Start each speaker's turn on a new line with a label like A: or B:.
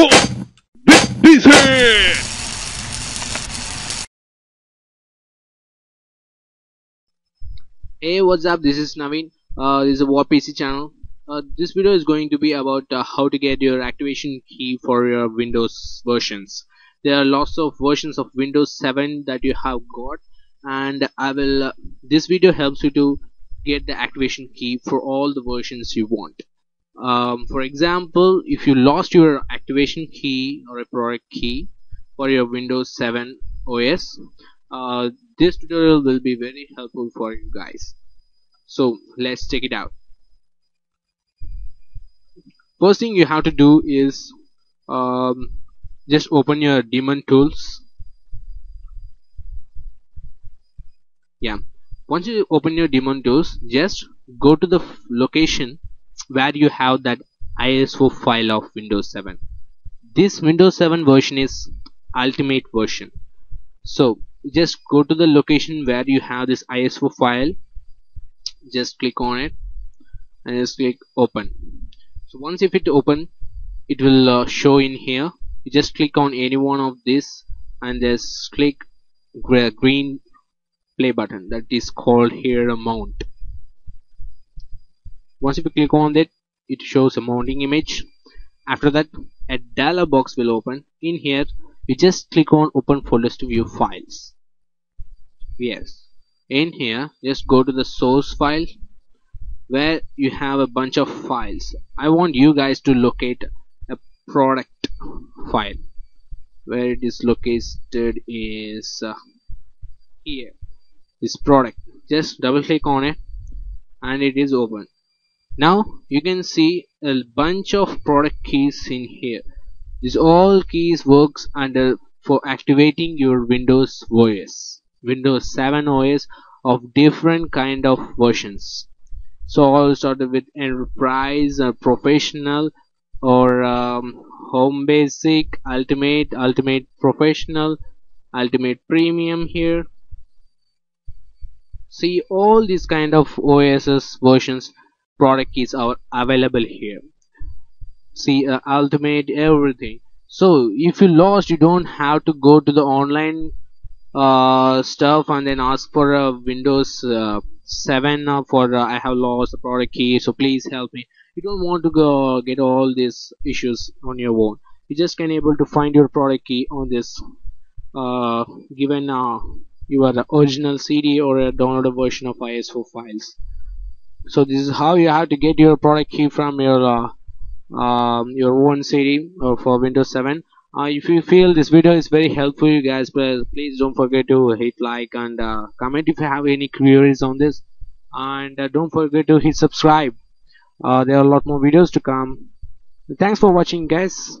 A: Hey, what's up? This is Naveen. Uh, this is a War PC channel. Uh, this video is going to be about uh, how to get your activation key for your Windows versions. There are lots of versions of Windows 7 that you have got, and I will. Uh, this video helps you to get the activation key for all the versions you want. Um, for example, if you lost your activation key or a product key for your Windows 7 OS, uh, this tutorial will be very helpful for you guys. So let's check it out. First thing you have to do is um, just open your daemon tools. Yeah. Once you open your daemon tools just go to the location where you have that ISO file of Windows 7 this Windows 7 version is ultimate version. So just go to the location where you have this ISO file. Just click on it and just click open. So once if it open it will uh, show in here. You just click on any one of this and just click green play button. That is called here a mount once you click on that it shows a mounting image. After that a dialog box will open. In here you just click on open folders to view files. Yes. In here just go to the source file where you have a bunch of files. I want you guys to locate a product file. Where it is located is uh, here. This product. Just double click on it and it is open now you can see a bunch of product keys in here this all keys works under for activating your Windows OS, Windows 7 OS of different kind of versions. So all started with enterprise, uh, professional, or um, home basic, ultimate, ultimate professional, ultimate premium here. See all these kind of OSS versions product keys are available here. See uh, ultimate everything. So if you lost you don't have to go to the online uh, stuff and then ask for a windows uh, 7 uh, for uh, i have lost the product key so please help me. You don't want to go get all these issues on your own. You just can able to find your product key on this uh, given your original CD or a downloaded version of ISO files so this is how you have to get your product key from your um, your own CD uh, for Windows 7 uh, if you feel this video is very helpful you guys please don't forget to hit like and uh, comment if you have any queries on this. And uh, don't forget to hit subscribe. Uh, there are a lot more videos to come. Thanks for watching guys